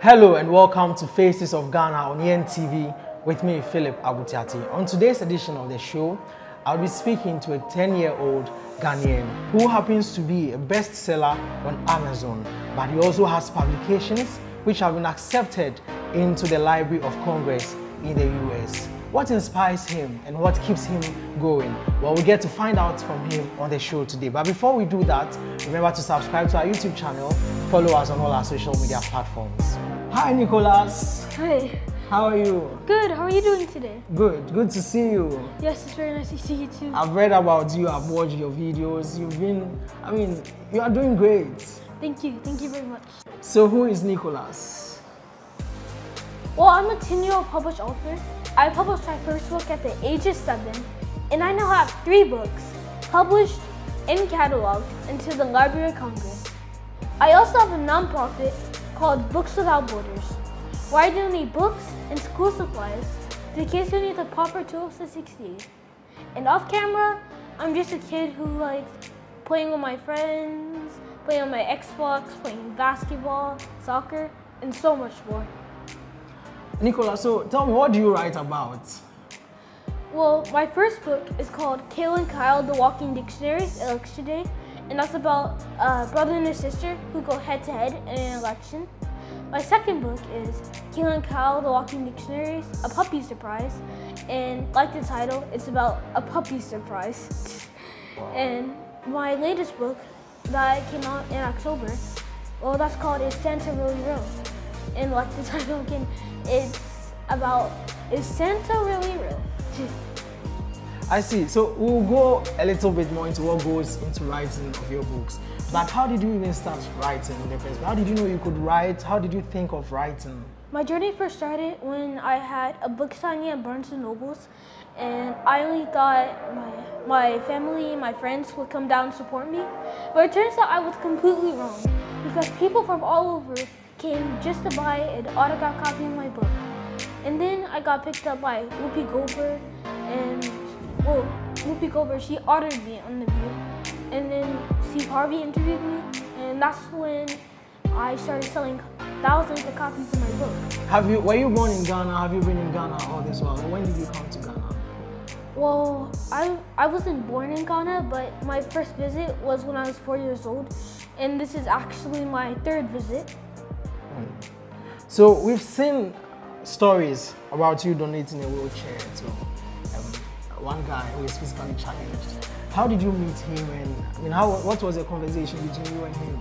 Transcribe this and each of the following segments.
Hello and welcome to Faces of Ghana on ENTV with me, Philip Abutiati. On today's edition of the show, I'll be speaking to a 10-year-old Ghanaian who happens to be a bestseller on Amazon, but he also has publications which have been accepted into the Library of Congress in the US. What inspires him and what keeps him going? Well, we get to find out from him on the show today. But before we do that, remember to subscribe to our YouTube channel, follow us on all our social media platforms. Hi, Nicholas. Hi. How are you? Good. How are you doing today? Good. Good to see you. Yes, it's very nice to see you too. I've read about you. I've watched your videos. You've been, I mean, you are doing great. Thank you. Thank you very much. So who is Nicholas? Well, I'm a 10-year-old published author. I published my first book at the age of seven, and I now have three books published and cataloged into the Library of Congress. I also have a nonprofit called Books Without Borders, Why do I need books and school supplies to kids who need the proper tools to succeed. And off camera, I'm just a kid who likes playing with my friends, playing on my Xbox, playing basketball, soccer, and so much more. Nicola, so tell me, what do you write about? Well, my first book is called Kayla and Kyle, The Walking Dictionaries, Election Day, and that's about a brother and a sister who go head to head in an election. My second book is Kayla and Kyle, The Walking Dictionaries, A Puppy Surprise, and like the title, it's about a puppy surprise. and my latest book that came out in October, well, that's called Is Santa Really Real? And like the title again, it's about Is Santa Really Real? I see. So we'll go a little bit more into what goes into writing of your books. But how did you even start writing in the first? How did you know you could write? How did you think of writing? My journey first started when I had a book signing at Barnes & Nobles and I only thought my, my family, my friends would come down and support me. But it turns out I was completely wrong because people from all over came just to buy an autographed copy of my book. And then I got picked up by Whoopi Goldberg and, well, Whoopi Goldberg, she ordered me on The View. And then Steve Harvey interviewed me and that's when I started selling thousands of copies of my book. Have you, were you born in Ghana? Have you been in Ghana all this while? When did you come to Ghana? Well, I, I wasn't born in Ghana, but my first visit was when I was four years old. And this is actually my third visit. So we've seen stories about you donating a wheelchair to one guy who is physically challenged. How did you meet him and I mean how what was the conversation between you and him?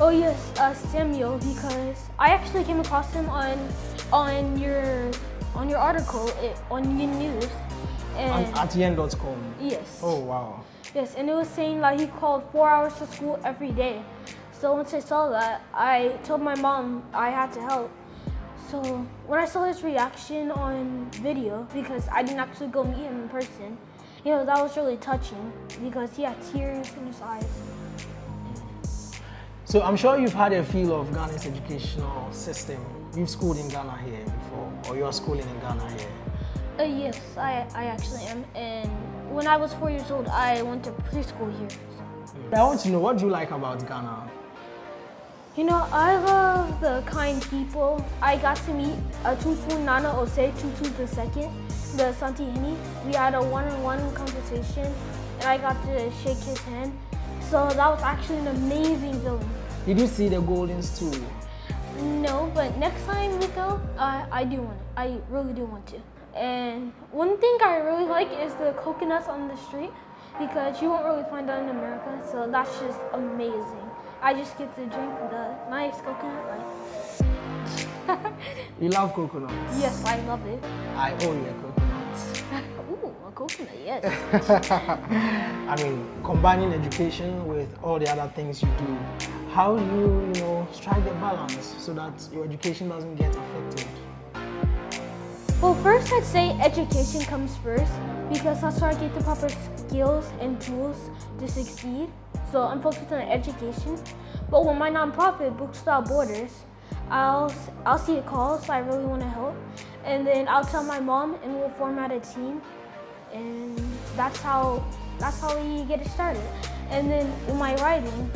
Oh yes, uh, Samuel, because I actually came across him on on your on your article it, on your news. And at yen.com? Yes. Oh wow. Yes, and it was saying that he called four hours to school every day. So once I saw that, I told my mom I had to help. So when I saw his reaction on video, because I didn't actually go meet him in person, you know, that was really touching because he had tears in his eyes. So I'm sure you've had a feel of Ghana's educational system. You've schooled in Ghana here before, or you're schooling in Ghana here. Uh, yes, I, I actually am. And when I was four years old, I went to preschool here. I want to know, what do you like about Ghana? You know, I love the kind people. I got to meet Otumfuo Nana Osei Tutu the second, the Asantehene. We had a one-on-one -on -one conversation and I got to shake his hand. So that was actually an amazing feeling. Did you see the golden stool? No, but next time we go, uh, I do want to. I really do want to. And one thing I really like is the coconuts on the street because you won't really find that in America. So that's just amazing. I just get to drink the nice coconut like. you love coconuts? Yes, I love it. I oh, own a coconut. Ooh, a coconut, yes. I mean, combining education with all the other things you do, how do you, you know, strike the balance so that your education doesn't get affected? Well, first I'd say education comes first because that's where I get the proper skills and tools to succeed. So I'm focused on education. But with my nonprofit, Books Without Borders, I'll, I'll see a call, so I really want to help. And then I'll tell my mom and we'll format a team. And that's how, that's how we get it started. And then with my writing,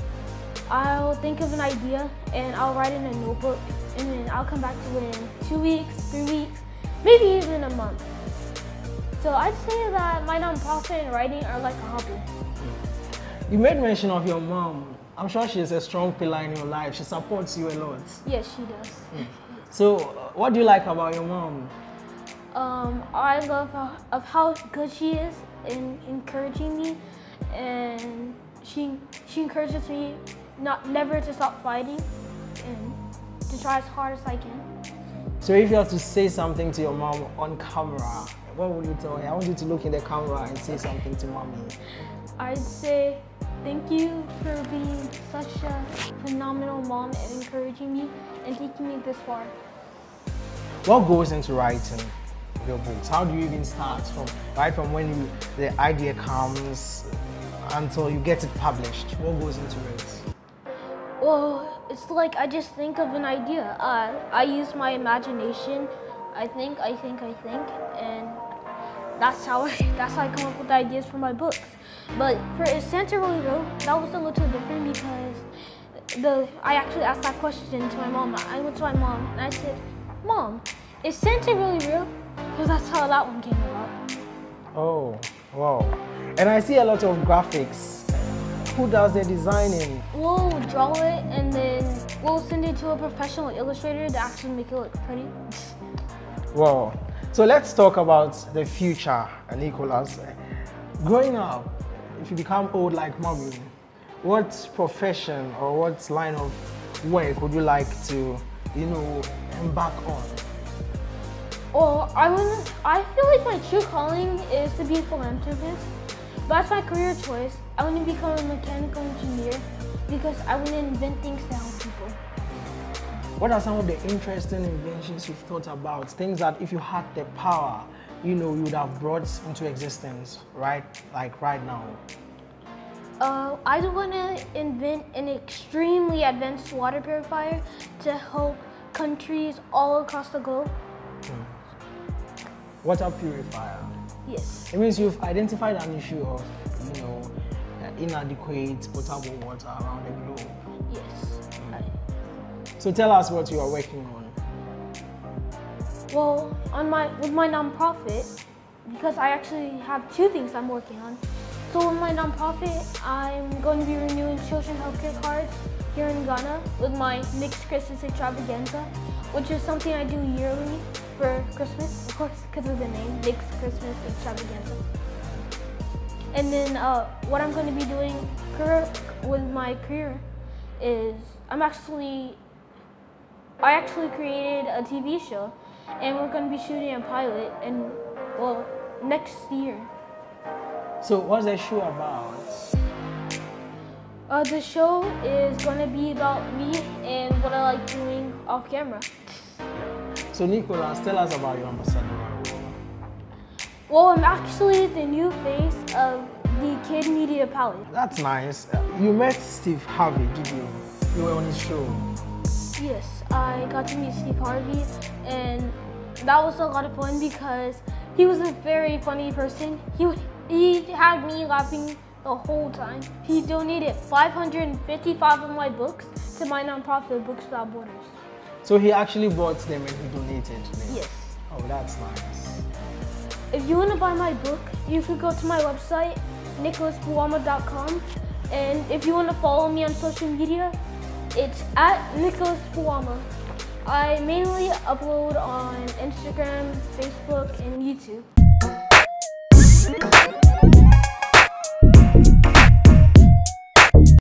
I'll think of an idea and I'll write in a notebook and then I'll come back to it in two weeks, three weeks, maybe even a month. So I'd say that my nonprofit and writing are like a hobby. You made mention of your mom. I'm sure she's a strong pillar in your life. She supports you a lot. Yes, she does. So, uh, what do you like about your mom? Um, I love how, of how good she is in encouraging me, and she she encourages me not never to stop fighting and to try as hard as I can. So, if you have to say something to your mom on camera, what would you tell her? I want you to look in the camera and say something to mommy. I'd say thank you for being such a phenomenal mom and encouraging me and taking me this far. What goes into writing your books? How do you even start from right from when you, the idea comes until you get it published? What goes into it? Well, it's like I just think of an idea. Uh, I use my imagination. I think, I think, I think, and that's how I, that's how I come up with ideas for my books. But for Is Santa Really Real, that was a little different because the I actually asked that question to my mom. I went to my mom and I said, Mom, is Santa really real? Because that's how that one came about. Oh, wow. And I see a lot of graphics. Who does the designing? We'll draw it and then we'll send it to a professional illustrator to actually make it look pretty. Wow. So let's talk about the future, Nicholas. Growing up, if you become old like mommy, what profession or what line of work would you like to, you know, embark on? Well, I want I feel like my true calling is to be a philanthropist. That's my career choice. I want to become a mechanical engineer because I want to invent things to help people. What are some of the interesting inventions you've thought about? Things that if you had the power, you know, you would have brought into existence, right? Like right now. Uh, I want to invent an extremely advanced water purifier to help countries all across the globe. Water purifier. Yes. It means you've identified an issue of, you know, inadequate potable water around the globe. So tell us what you are working on. Well, on my with my nonprofit, because I actually have two things I'm working on. So with my nonprofit, I'm going to be renewing children healthcare cards here in Ghana with my Nick's Christmas extravaganza, which is something I do yearly for Christmas, of course, because of the name, Nick's Christmas extravaganza. And then uh, what I'm going to be doing with my career is I'm actually I actually created a TV show, and we're going to be shooting a pilot, and well, next year. So what's the show about? Uh, the show is going to be about me and what I like doing off camera. So Nicholas, tell us about your ambassador. Well, I'm actually the new face of the Kid Media Palette. That's nice. You met Steve Harvey, did you? You were on his show. Yes, I got to meet Steve Harvey, and that was a lot of fun because he was a very funny person. He he had me laughing the whole time. He donated 555 of my books to my nonprofit Books Without Borders. So he actually bought them and he donated them. Yes. Oh, that's nice. If you want to buy my book, you could go to my website, nicholasbuamah.com. And if you want to follow me on social media, it's at Nicholas Buamah. I mainly upload on Instagram, Facebook, and YouTube.